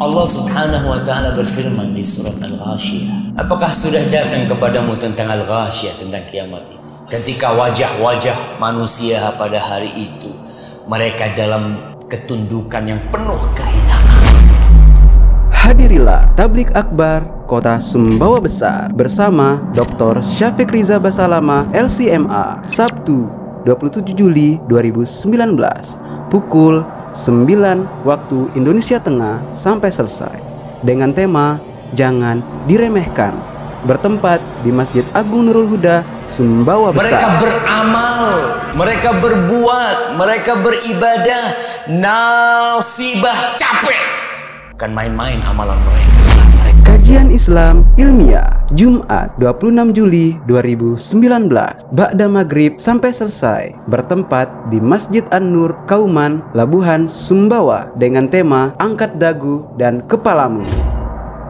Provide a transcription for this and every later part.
Allah subhanahu wa ta'ala berfirman di surat Al-Ghashiyah. Apakah sudah datang kepadamu tentang Al-Ghashiyah, tentang kiamat itu? Ketika wajah-wajah manusia pada hari itu, mereka dalam ketundukan yang penuh kehinaan. Hadirilah tablik akbar Kota Sumbawa Besar bersama Dr. Syafiq Riza Basalama LCMA Sabtu 27 Juli 2019 pukul 9 waktu Indonesia Tengah sampai selesai dengan tema Jangan Diremehkan bertempat di Masjid Agung Nurul Huda Sumbawa Besar. Mereka beramal, mereka berbuat, mereka beribadah, nasibah capek. Bukan main-main amalan mereka. Kajian Islam Ilmiah Jumat 26 Juli 2019 Ba'da Maghrib sampai selesai bertempat di Masjid An-Nur Kauman Labuhan Sumbawa dengan tema Angkat Dagu dan Kepalamu.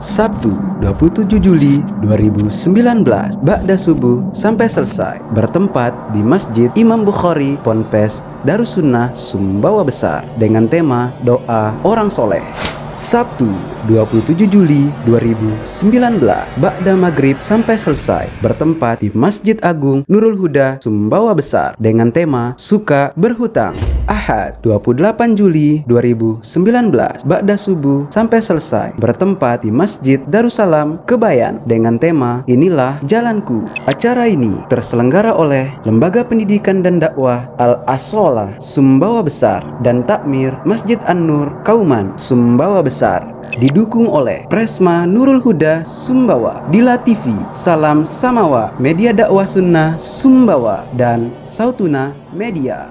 Sabtu 27 Juli 2019 Ba'da Subuh sampai selesai bertempat di Masjid Imam Bukhari Ponpes Darussunnah Sumbawa Besar dengan tema Doa Orang Soleh Sabtu 27 Juli 2019 Ba'da Maghrib sampai selesai bertempat di Masjid Agung Nurul Huda Sumbawa Besar dengan tema Suka Berhutang. Ahad 28 Juli 2019 Ba'da Subuh sampai selesai bertempat di Masjid Darussalam Kebayan dengan tema Inilah Jalanku. Acara ini terselenggara oleh Lembaga Pendidikan dan Dakwah Al-Asola Sumbawa Besar dan Takmir Masjid An-Nur Kauman Sumbawa Besar besar didukung oleh Presma Nurul Huda Sumbawa, Dila TV, Salam Samawa, Media Dakwah Sunnah Sumbawa, dan Sautuna Media.